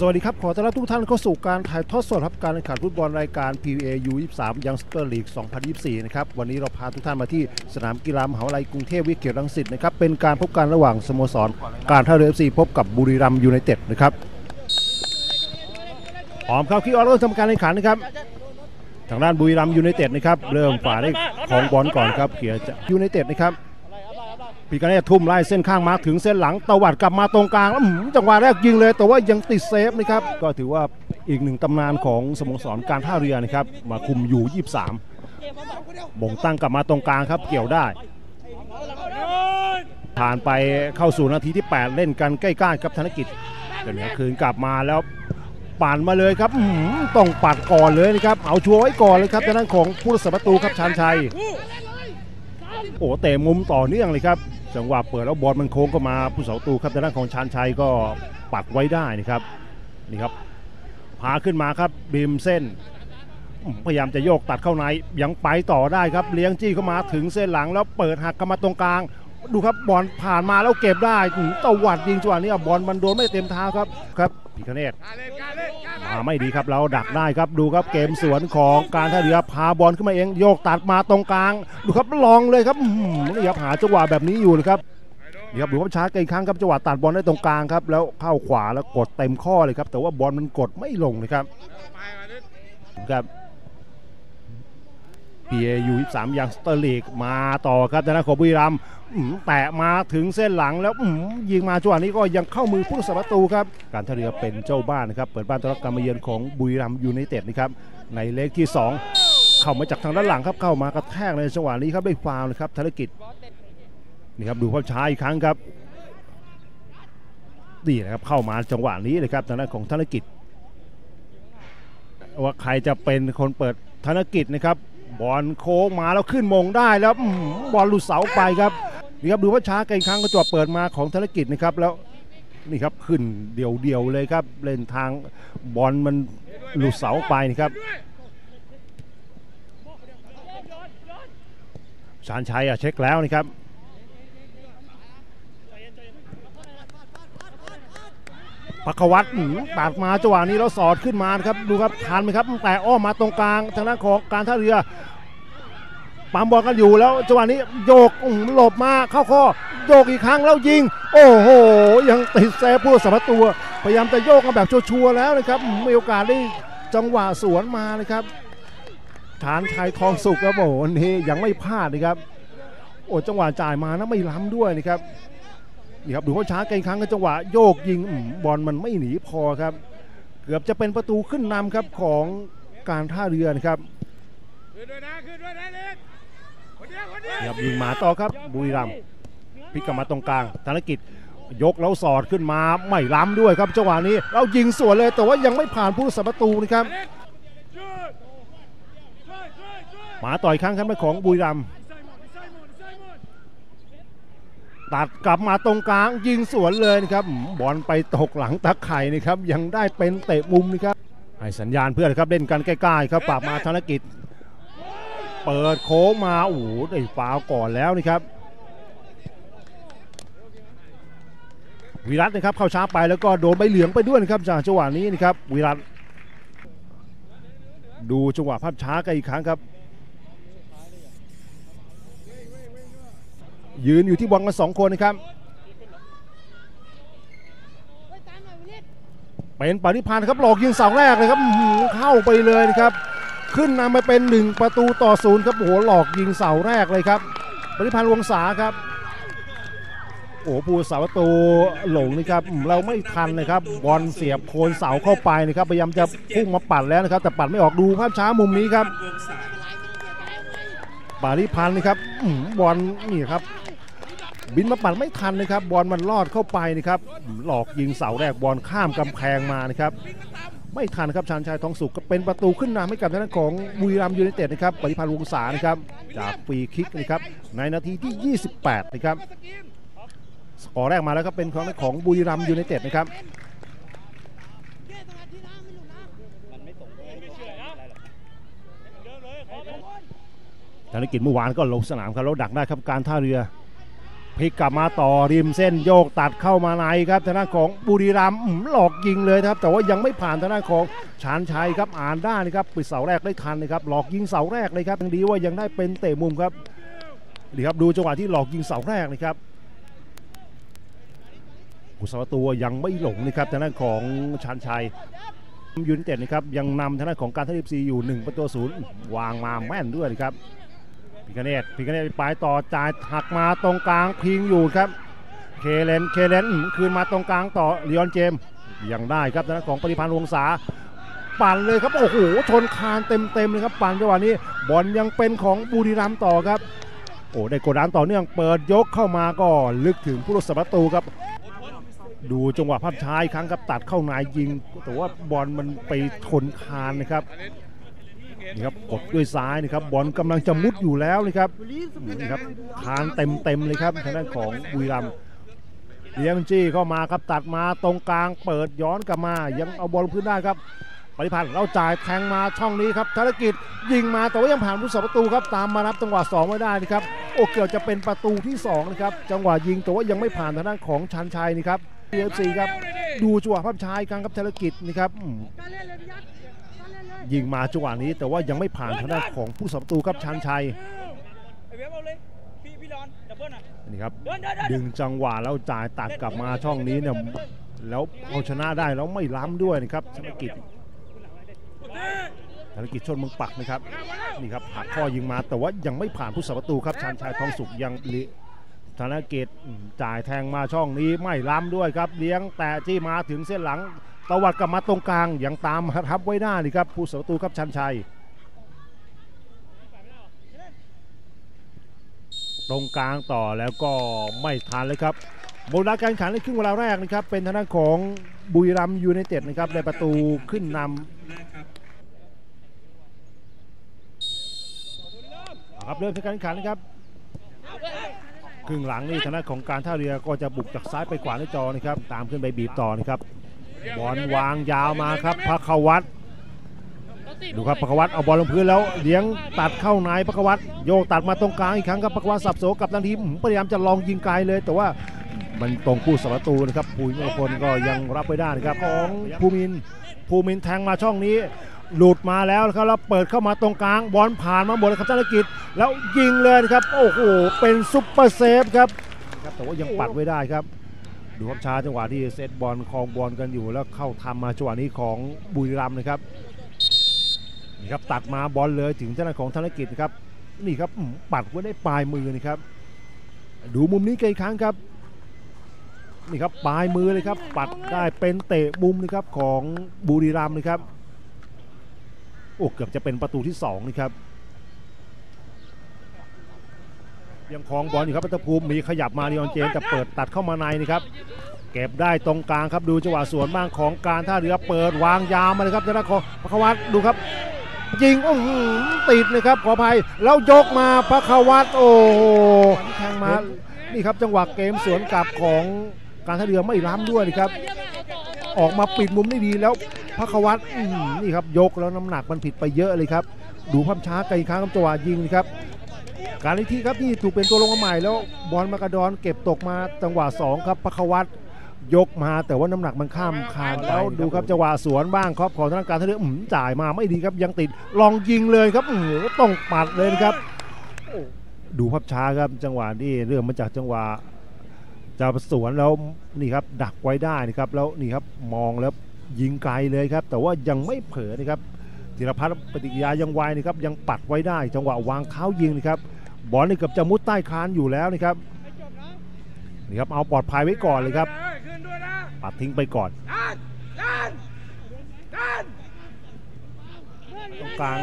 สวัสดีครับ ขอต้อนรับทุกท่านเข้าสู่การถ่ายทอดสดครับการแข่งขันฟุตบอลรายการ PEA U23 Youngster League 2024 นะครับ วันนี้เราพาทุกท่านมาที่สนามกีฬามหาวิทยาลัยกรุงเทพวิทยาเขตรังสิตนะครับ เป็นการพบกันระหว่างสโมสร การท่าเรือ FC พบกับบุรีรัมย์ยูไนเต็ดนะครับพร้อมครับ kick off เริ่มทำการแข่งขันนะครับ ทางด้านบุรีรัมย์ยูไนเต็ดนะครับ เริ่มฝ่าได้ของบอลก่อนครับเขียจะยูไนเต็ดนะครับ ปีกันเนตทุ่มไล่เส้นข้างมาถึงเส้นหลังตวัดกลับมาตรงกลางแล้วจังหวะแรกยิงเลย แต่ว่ายังติดเซฟนะครับก็ถือว่าอีกหนึ่งตำนานของสโมสรการท่าเรือนะครับมาคุมอยู่ 23 บ่งตั้งกลับมาตรงกลางครับเกี่ยวได้ ผ่านไปเข้าสู่นาทีที่ 8 เล่นกันใกล้ๆครับธนกิจเดี๋ยวนี้คืนกลับมาแล้วปั่นมาเลยครับต้องปัดก่อนเลยนะครับเอาชัวร์ไว้ก่อนเลยครับทางด้านของผู้รักษาประตูครับชานชัยโอ้เตะมุมต่อเนื่องเลยครับ จังหวะเปิดแล้วบอลมันโค้งก็มาผู้เสาตูครับทางด้านของชานชัยก็ปัดไว้ได้นะครับนี่ครับพาขึ้นมาครับบีมเส้น พยายามจะโยกตัดเข้าในยังไปต่อได้ครับเลี้ยงจี้เข้ามาถึงเส้นหลังแล้วเปิดหักก็มาตรงกลาง ดูครับบอลผ่านมาแล้วเก็บได้ตะวัดยิงจังหวะนี้บอลมันโดนไม่เต็มเท้าครับครับ พีคเนตมาไม่ดีครับเราดักได้ครับดูครับเกมสวนของการท่าเรือพาบอลขึ้นมาเองโยกตัดมาตรงกลาง ดูครับลองเลยครับอื้อหือนี่ครับหาจังหวะแบบนี้อยู่นะครับนี่ครับดูครับชาร์จกันอีกครั้งครับจังหวะตัดบอลได้ตรงกลางครับแล้วเข้าขวาแล้วกดเต็มข้อเลยครับแต่ว่าบอลมันกดไม่ลงนะครับครับ PAU 23ยังสเตอร์ลีกมาต่อครับทางด้านของบุรีรัมย์แตะมาถึงเส้นหลังแล้วยิงมาจังหวะนี้ก็ยังเข้ามือผู้รักษาประตูครับ การท่าเรือเป็นเจ้าบ้านนะครับเปิดบ้านต้อนรับการมาเยือนของบุรีรัมย์ยูไนเต็ดนะครับในเลขที่ 2 เข้ามาจากทางด้านหลังครับเข้ามากระแทกในจังหวะนี้ครับได้ฟาวล์นะครับธนกิจนี่ครับดูภาพช้าอีกครั้งครับนี่นะครับเข้ามาจังหวะนี้เลยครับทางด้านของธนกิจ ว่าใครจะเป็นคนเปิดธนกิจนะครับ บอลโค้งมาแล้วขึ้นมงได้แล้วบอลหลุดเสาไปครับนี่ครับดูว่าช้ากันครั้งก็จวบเปิดมาของธนกิจนะครับแล้วนี่ครับขึ้นเดี่ยวๆเลยครับเล่นทางบอลมันหลุดเสาไปนะครับชานชัยอะเช็คแล้วนะครับ พักวัตรอื้อหือตัดมาจังหวะนี้แล้วสอดขึ้นมาครับดูครับทันไหมครับแต่อ้อมมาตรงกลางทางด้านของการท่าเรือปั๊มบอลกันอยู่แล้วจังหวะนี้โยกหลบมาเข้าข้อโยกอีกครั้งแล้วยิง โอ้โห ยังติดเซฟผู้สัมตัว พยายามจะโยกกันแบบชัวร์แล้วนะครับมีโอกาสได้จังหวะสวนมานะครับ ฐานชัยทองสุกครับโอ้โหนี้ยังไม่พลาดนะครับโอ้จังหวะจ่ายมานะไม่ล้ำด้วยนะครับ นี่ครับดูเขาช้าเกงครั้งก็จังหวะโยกยิงอื้อบอลมันไม่หนีพอครับ เกือบจะเป็นประตูขึ้นนำครับของการท่าเรือนะครับขึ้นด้วยนะขึ้นด้วยนะเล็กคนเดียวคนเดียวนี่ครับยิงมาต่อครับบุรีรัมย์พลิกกลับมาตรงกลางธนกิจยกแล้วสอดขึ้นมาไม่ล้ำด้วยครับจังหวะนี้เรายิงสวนเลยแต่ว่ายังไม่ผ่านผู้รักษาประตูนะครับเล็กช่วยช่วยช่วยช่วยมาต่อยครั้งครับของบุรีรัมย์ ใส่หมดใส่หมดใส่หมด ตัดกลับมาตรงกลางยิงสวนเลยนะครับบอลไปตกหลังตะไคร่นะครับ ยังได้เป็นเตะมุมนะครับให้สัญญาณเพื่อนครับเล่นกันใกล้ๆครับปรับมาธนกิจ เปิดโค้งมาโอ้โหได้ฟาวก่อนแล้วนี่ครับวิรัตนะครับเข้าช้าไปแล้วก็โดนใบเหลืองไปด้วยนะครับจากจังหวะนี้นะครับวิรัตดูจังหวะภาพช้ากันอีกครั้งครับ ยืนอยู่ที่บอลกันสองคนนะครับเป็นปฏิพันธ์ครับหลอกยิงเสาแรกเลยครับเข้าไปเลยนะครับ ขึ้นนำไปเป็น 1 ประตูต่อศูนย์ครับโอ้โหหลอกยิงเสาแรกเลยครับปฏิพันธ์วงศาครับโอ้โหผู้สาประตูหลงนะครับเราไม่ทันนะครับบอลเสียบโคนเสาเข้าไปนะครับพยายามจะพุ่งมาปัดแล้วนะครับ แต่ปัดไม่ออกดูภาพช้ามุมนี้ครับปาริพันธ์นะครับบอลนี่ครับ บินมาปัดไม่ทันนะครับ บอลมันลอดเข้าไปนะครับ หลอกยิงเสาแรกบอลข้ามกำแพงมานะครับ ไม่ทันครับชานชัยทองสุขก็เป็นประตูขึ้นนำให้กับทางด้านของบุรีรัมย์ยูไนเต็ดนะครับปฏิพันธ์วงศานะครับ จากฟรีคิกนะครับในนาทีที่ 28 นะครับสกอร์แรกมาแล้วครับเป็นของของบุรีรัมย์ยูไนเต็ดนะครับธนกิจเมื่อวานก็ลงสนามครับแล้วดักได้ครับการท่าเรือ พลิกกลับมาต่อริมเส้นโยกตัดเข้ามาในครับทางด้านของบุรีรัมย์หลอกยิงเลยครับแต่ว่ายังไม่ผ่านทางด้านของชานชัยครับอ่านได้นะครับปิดเสาแรกได้ทันนะครับหลอกยิงเสาแรกเลยครับยังดีว่ายังได้เป็นเตะมุมครับดีครับดูจังหวะที่หลอกยิงเสาแรกนะครับกุศลตัวยังไม่หลงนะครับทางด้านของชานชัยยูไนเต็ดนะครับยังนำทางด้านของการท่าเรือ FC อยู่1ประตูศูนย์วางมาแม่นด้วยนะครับ พิกเนตพิกเนตไปต่อจ่ายหักมาตรงกลางพิงอยู่ครับ เคเลนเคเลนคืนมาตรงกลางต่อลีออนเจมส์ยังได้ครับทางด้านของปฏิพันธ์วงศาปั่นเลยครับโอ้โหชนคานเต็มๆเลยครับปั่นจังหวะนี้บอลยังเป็นของบุรีรัมย์ต่อครับโอ้ได้กดดันต่อเนื่องเปิดยกเข้ามาก็ลึกถึงผู้รักษาประตูครับ ดูจังหวะภาพช้าอีกครั้งครับตัดเข้าในยิงแต่ว่าบอลมันไปชนคานนะครับ นี่ครับกดด้วยซ้ายนะครับบอลกำลังจะมุดอยู่แล้วนะครับนี่ครับคานเต็มเต็มๆเลยครับทางด้านของบุรีรัมย์เลี้ยงจี้เข้ามาครับตัดมาตรงกลางเปิดย้อนกลับมา ยังเอาบอลพื้นได้ครับปฏิพันธ์เราจ่ายแทงมาช่องนี้ครับธนกิจยิงมาแต่ว่ายังผ่านผู้รักษาประตูครับตามมารับจังหวะ2ไม่ได้นะครับโอเกือบจะเป็นประตูที่2นะครับจังหวะยิงแต่ว่ายังไม่ผ่านทางด้านของชานชัยนี่ครับ FC ครับดูจังหวะภาพช้าอีกครั้งครับธนกิจนี่ครับ ยพี่ยัดการเล่นเลยยิงมาจังหวะนี้ แต่ว่ายังไม่ผ่านทางด้านของผู้สับประตูครับชันชัยไอเว็บเอาเลยพี่พี่รอนดับเบิ้ลอะนี่ครับเดินเดินเดินดึงจังหวะแล้วจ่ายตัดกลับมาช่องนี้เนี่ยแล้วเอาชนะได้แล้วไม่ล้ำด้วยนะครับธนกิจธนกิจชนเมืองปักนะครับนี่ครับหักข้อยิงมาแต่ว่ายังไม่ผ่านผู้สับประตูครับชันชัยทองสุขยังลิธนกิจอืมจ่ายแทงมาช่องนี้ไม่ล้ำด้วยครับ เลี้ยงแต่ที่มาถึงเส้นหลัง ตวัดกลับมาตรงกลางยังตามทับไว้ได้านี่ครับผู้สับประตูครับชันชัย ตรงกลางต่อแล้วก็ไม่ทันเลยครับโบราการขันในครึ่งเวลาแรกนะครับเป็นทางด้านของบุรีรัมยูไนเต็ดนะครับในประตูขึ้นนำครับเริ่มการขันนะครับครึ่งหลังนี่ทางด้านของการท่าเรือก็จะบุกจากซ้ายไปขวาในจอนะครับตามขึ้นไปบีบต่อนะครับ บอลวางยาวมาครับพระควัตดูครับปกวัตเอาบอลลงพื้นแล้วเลี้ยงตัดเข้าในปกวัตโยกตัดมาตรงกลางอีกครั้งครับปกวัตสับโสกับทันทีอื้อพยายามจะลองยิงไกลเลย แต่ว่ามันตรงผู้รักษาประตูนะครับภูมิมงคลก็ยังรับไว้ได้นะครับของภูมินทร์ภูมินทร์แทงมาช่องนี้ หลุดมาแล้วนะครับแล้วเปิดเข้ามาตรงกลางบอลผ่านมาหมดเลยครับธนกิจแล้วยิงเลยนะครับโอ้โหเป็น super save ครับครับแต่ว่ายังปัดไว้ได้ครับ ดูครับช้าจังหวะที่เซตบอลครองบอลกันอยู่แล้วเข้าทำมาจังหวะนี้ของบุรีรัมย์นะครับนี่ครับตัดมาบอลเลยถึงเจ้าหน้าของธนกิจนะครับนี่ครับปัดไว้ได้ปลายมือนะครับ ดูมุมนี้อีกครั้งครับนี่ครับปลายมือเลยครับ ปัดได้เป็นเตะมุมนะครับของบุรีรัมย์นะครับโอ้เกือบจะเป็นประตูที่สองนี่ครับ ยังคลองบอลอยู่ครับปัตภูมิมีขยับมาดิออนเจมส์แต่เปิดตัดเข้ามาในนี่ครับเก็บได้ตรงกลางครับดูจังหวะสวนบ้างของการท่าเรือเปิดวางยาวมาเลยครับทางด้านขอพระควัตดูครับ ยิงโอ้โหติดเลยครับขออภัยแล้วยกมาพระควัตโอ้โหแทงมานี่ครับจังหวะเกมสวนกลับของการท่าเรือไม่ล้ำด้วยนะครับ ออกมาปิดมุมได้ดีแล้วพระควัตนี่ครับยกแล้วน้ำหนักมันผิดไปเยอะเลยครับดูภาพช้าไกลครั้งจังหวะยิงนะครับ การอีกทีครับที่ถูกเป็นตัวลงมาใหม่แล้วบอลมากระดอนเก็บตกมาจังหวะสองครับพระควัตยกมาแต่ว่าน้ำหนักมันข้ามคานแล้วดูครับจังหวะสวนบ้างครับของทางการท่าเรืออื้อหือจ่ายมาไม่ดีครับยังติดลองยิงเลยครับอื้อหือต้องปัดเลยนะครับโอ้ดูภาพช้าครับจังหวะนี้เรื่องมาจากจังหวะจะสวนแล้วนี่ครับดักไว้ได้นะครับแล้วนี่ครับมองแล้วยิงไกลเลยครับ แต่ว่ายังไม่เผลอนะครับธีรพัฒน์ปฏิกิริยายังไวนะครับยังปัดไว้ได้ จังหวะวางเท้ายิงนะครับ บอลนี่เกือบจะมุดใต้คานอยู่แล้วนะครับนี่ครับเอาปลอดภัยไว้ก่อนเลยครับปัดทิ้งไปก่อนตรงกลาง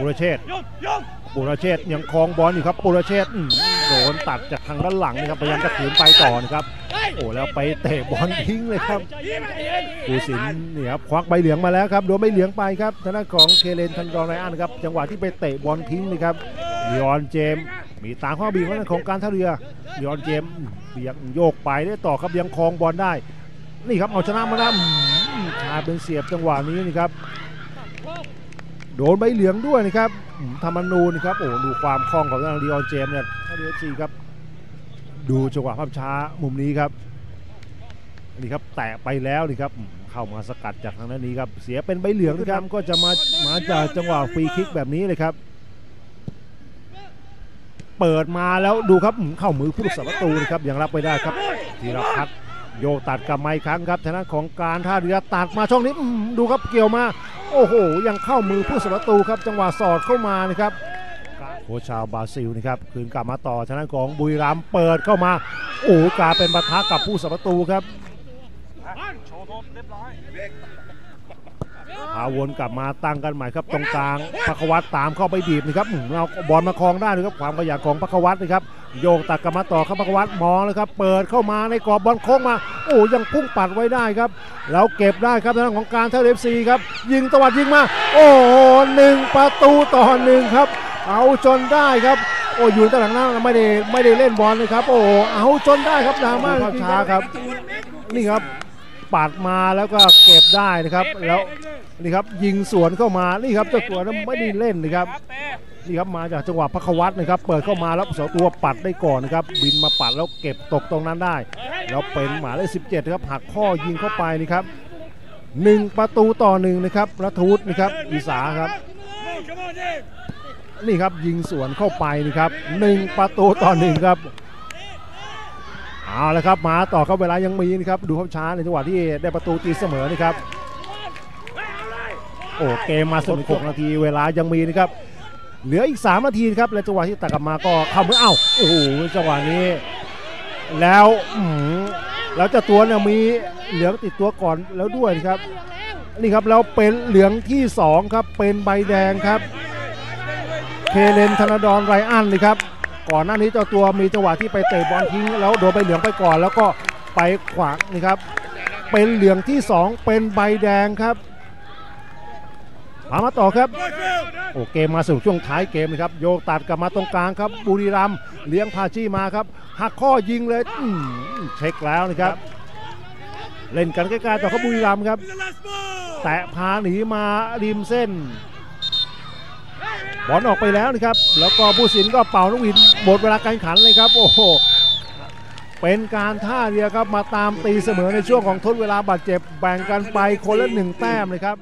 ปุรเชษฐ์ยกยกปุรเชษฐ์ยังคลองบอลอยู่ครับปุรเชษฐ์โดนตัดจากทางด้านหลังนะครับพยายามจะขืนไปต่อนะครับโอ้แล้วไปเตะบอลทิ้งเลยครับปูสินเนี่ยครับควักใบเหลืองมาแล้วครับโดนใบเหลืองไปครับทางด้านของเคเลนทันดอนไรอันครับจังหวะที่ไปเตะบอลทิ้งเลยครับ ลีออนเจมส์ มีตามข้อบีบของของการท่าเรือลีออนเจมส์เบียกโยกไปได้ต่อครับยังครองบอลได้ นี่ครับเอาชนะมาได้อืมกลายเป็นเสียบจังหวะนี้นี่ครับ โดนใบเหลืองด้วยนะครับอืมธรรมนูนครับโอ้ดูความคล่องของทางลีออนเจมส์เนี่ยท่าเรือจีครับ ดูจังหวะภาพช้ามุมนี้ครับนี่ครับแตะไปแล้วนี่ครับเข้ามาสกัดจากทางด้านนี้ครับเสียเป็นใบเหลืองนะครับก็จะมามาจากจังหวะฟรีคิกแบบนี้เลยครับ เปิดมาแล้วดูครับเข้ามือผู้รักษาประตูนะครับยังรับไม่ได้ครับธีรพัฒน์โยกตัดกับไมาอีกครั้งครับทางด้านของการท่าเรือตัดมาช่องนี้ดูครับเกี่ยวมา โอ้โห ยังเข้ามือผู้รัประตูครับ จังหวะสอดเข้ามานะครับโค้ชชาวบราซิลนะครับคืนกลับมาต่อทางด้านของบุรีรัมย์เปิดเข้ามาโอ้กลายเป็นปะทะกับผู้รักษาประตูครับ เรียบร้อยพาวนกลับมาตั้งกันใหม่ครับตรงกลางปกวัตตามเข้าไปบีบนะครับอืมเราบอลมาครองได้นะครับความขยันของปกวัตนะครับโยกตัดกลับมาต่อครับปกวัตมองเลยครับเปิดเข้ามาในกรอบบอลโค้งมา โอ้ยังพุ่งปัดไว้ได้ครับแล้วเก็บได้ครับทางด้านของการท่าเรือ FC ครับยิงตวัดยิงมา โอ้โหหนึ่งประตูต่อหนึ่งครับ เอาจนได้ครับโอ้อยู่ตางหลังหน้าไม่ได้ไม่ได้เล่นบอลเลยครับ โอ้โหเอาจนได้ครับดราม่าช้าครับ นี่ครับ ปัดมาแล้วก็เก็บได้นะครับ แล้วนี่ครับยิงสวนเข้ามานี่ครับเจ้าตัวนั้นไม่ได้เล่นนะครับเตะนี่ครับมาจากจังหวะพักวัตนะครับเปิดเข้ามาแล้วเสาตัวปัดได้ก่อนนะครับบินมาปัดแล้วเก็บตกตรงนั้นได้ แล้วเป็นหมายเลข17ครับหักข้อยิงเข้าไปนี่ครับหนึ่งประตูต่อหนึ่งนะครับรัฐวุฒินะครับอีสาครับ Come on, Dave. นี่ครับยิงสวนเข้าไปนี่ครับหนึ่งประตูต่อหนึ่งครับ เอาละครับมาต่อครับเวลายังมีนะครับดูภาพช้าในจังหวะที่ได้ประตูตีเสมอนี่ครับโอ้เกมมาสนุก6นาทีเวลายังมีนะครับเหลืออีก 3 นาทีครับและจังหวะที่ตัดกลับมาก็เข้ามือเอ้าโอ้โหจังหวะนี้ แล้วอืแล้วเจ้าตัวเนี่ยมีเหลืองติดตัวก่อนแล้วด้วยครับนี่ครับแล้วเป็นเหลืองที่2ครับเป็นใบแดงครับเคเลนธนดรไรอันเลยครับ ก่อนหน้านี้เจ้าตัวมีจังหวะที่ไปเตะบอลทิ้งแล้วโดนใบเหลืองไปก่อน แล้วก็ไปขวางนี่ครับ เป็นเหลืองที่ 2 เป็นใบแดงครับมามาต่อครับ โอเกมมาสนุกช่วงท้ายเกมนะครับ โยกตัดกลับมาตรงกลางครับ บุรีรัมเลี้ยงพาชีมาครับ หักข้อยิงเลยอืเช็คแล้วนะครับ เล่นกันใกล้ๆต่อครับบุรีรัมครับ แตะพาหนีมาริมเส้น บอลออกไปแล้วนะครับ แล้วก็ผู้สินก็เป่านกหวินหมดเวลาการขันเลยครับ โอ้โห เป็นการท่าเรือครับมาตามตีเสมอในช่วงของทดเวลาบาดเจ็บแบ่งกันไปคนละหนึ่งแต้มเลยครับ